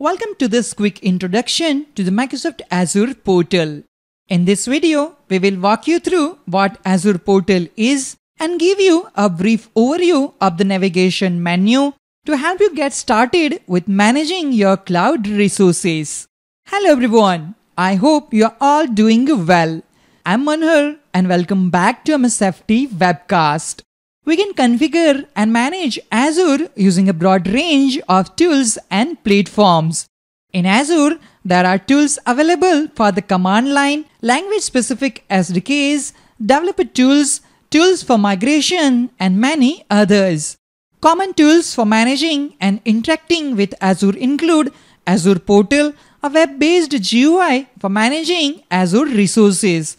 Welcome to this quick introduction to the Microsoft Azure portal. In this video, we will walk you through what Azure portal is and give you a brief overview of the navigation menu to help you get started with managing your cloud resources. Hello everyone, I hope you are all doing well. I'm Manhar and welcome back to MSFT webcast. We can configure and manage Azure using a broad range of tools and platforms. In Azure, there are tools available for the command line, language specific SDKs, developer tools, tools for migration, and many others. Common tools for managing and interacting with Azure include Azure Portal, a web-based GUI for managing Azure resources,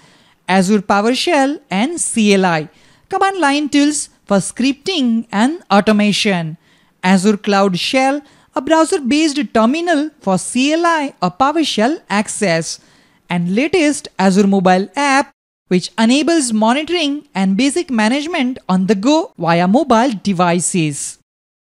Azure PowerShell and CLI, command line tools for scripting and automation, Azure Cloud Shell, a browser-based terminal for CLI or PowerShell access, and latest Azure mobile app which enables monitoring and basic management on the go via mobile devices.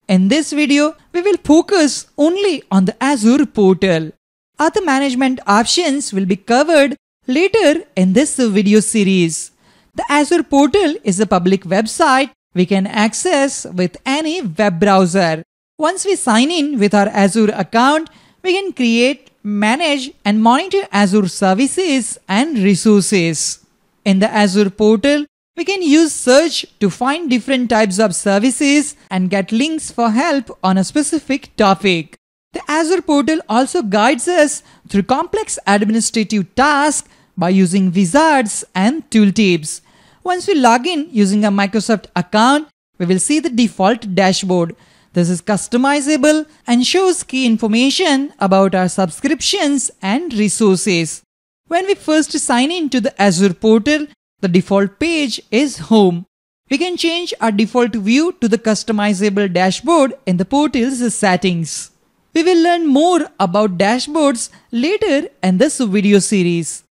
In this video, we will focus only on the Azure portal. Other management options will be covered later in this video series. The Azure portal is a public website we can access with any web browser. Once we sign in with our Azure account, we can create, manage and monitor Azure services and resources. In the Azure portal, we can use search to find different types of services and get links for help on a specific topic. The Azure portal also guides us through complex administrative tasks by using wizards and tooltips. Once we log in using a Microsoft account, we will see the default dashboard. This is customizable and shows key information about our subscriptions and resources. When we first sign in to the Azure portal, the default page is Home. We can change our default view to the customizable dashboard in the portal's settings. We will learn more about dashboards later in this video series.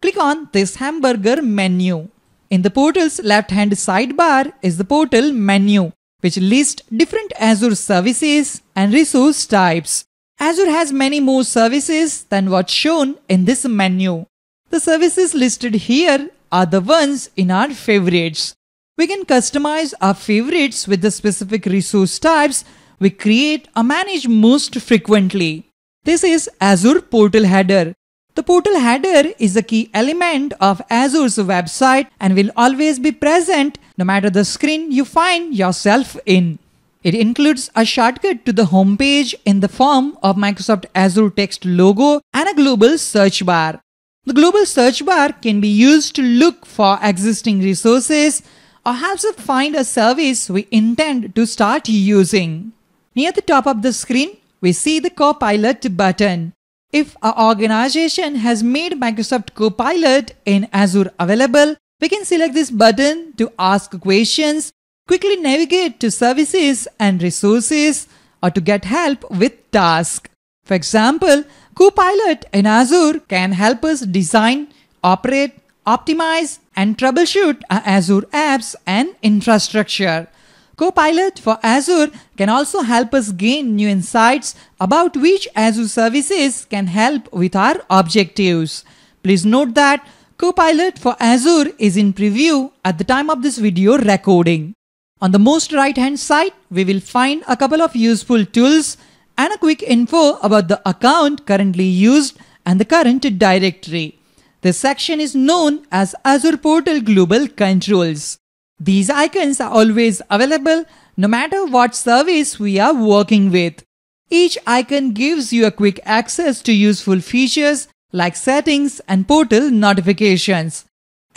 Click on this hamburger menu. In the portal's left-hand sidebar is the portal menu, which lists different Azure services and resource types. Azure has many more services than what's shown in this menu. The services listed here are the ones in our favorites. We can customize our favorites with the specific resource types we create or manage most frequently. This is Azure Portal Header, the portal header is a key element of Azure's website and will always be present no matter the screen you find yourself in. It includes a shortcut to the homepage in the form of Microsoft Azure text logo and a global search bar. The global search bar can be used to look for existing resources or helps us find a service we intend to start using. Near the top of the screen, we see the Copilot button. If our organization has made Microsoft Copilot in Azure available, we can select this button to ask questions, quickly navigate to services and resources, or to get help with tasks. For example, Copilot in Azure can help us design, operate, optimize, and troubleshoot our Azure apps and infrastructure. Copilot for Azure can also help us gain new insights about which Azure services can help with our objectives. Please note that Copilot for Azure is in preview at the time of this video recording. On the most right hand side, we will find a couple of useful tools and a quick info about the account currently used and the current directory. This section is known as Azure Portal Global Controls. These icons are always available no matter what service we are working with. Each icon gives you a quick access to useful features like settings and portal notifications.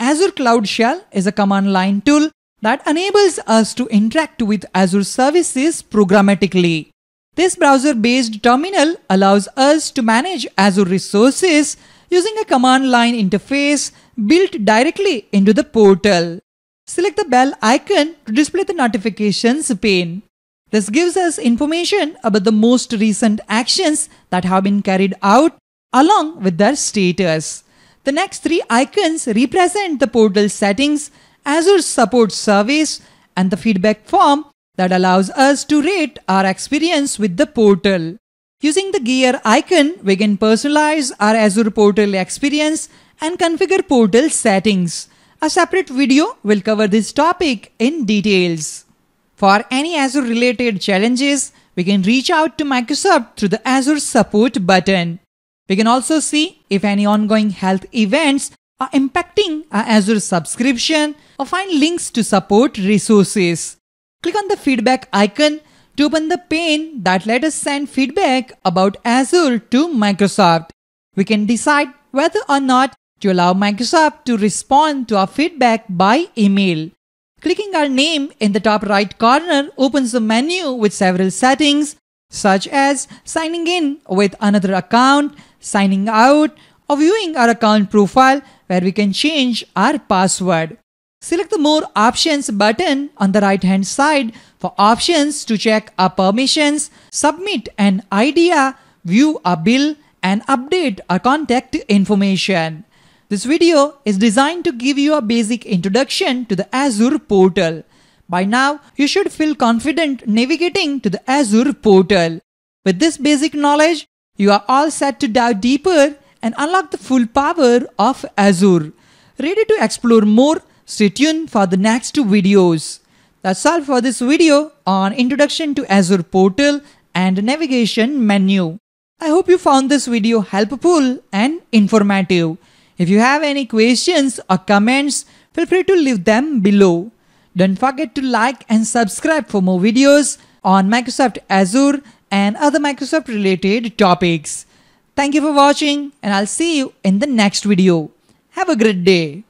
Azure Cloud Shell is a command line tool that enables us to interact with Azure services programmatically. This browser-based terminal allows us to manage Azure resources using a command line interface built directly into the portal. Select the bell icon to display the notifications pane. This gives us information about the most recent actions that have been carried out along with their status. The next three icons represent the portal settings, Azure support service, and the feedback form that allows us to rate our experience with the portal. Using the gear icon, we can personalize our Azure portal experience and configure portal settings. A separate video will cover this topic in details. For any Azure related challenges, we can reach out to Microsoft through the Azure support button. We can also see if any ongoing health events are impacting our Azure subscription or find links to support resources. Click on the feedback icon to open the pane that let us send feedback about Azure to Microsoft. We can decide whether or not to allow Microsoft to respond to our feedback by email. Clicking our name in the top right corner opens a menu with several settings such as signing in with another account, signing out, or viewing our account profile where we can change our password. Select the More Options button on the right hand side for options to check our permissions, submit an idea, view a bill, and update our contact information. This video is designed to give you a basic introduction to the Azure portal. By now, you should feel confident navigating to the Azure portal. With this basic knowledge, you are all set to dive deeper and unlock the full power of Azure. Ready to explore more? Stay tuned for the next two videos. That's all for this video on Introduction to Azure Portal and Navigation menu. I hope you found this video helpful and informative. If you have any questions or comments, feel free to leave them below. Don't forget to like and subscribe for more videos on Microsoft Azure and other Microsoft related topics. Thank you for watching and I'll see you in the next video. Have a great day.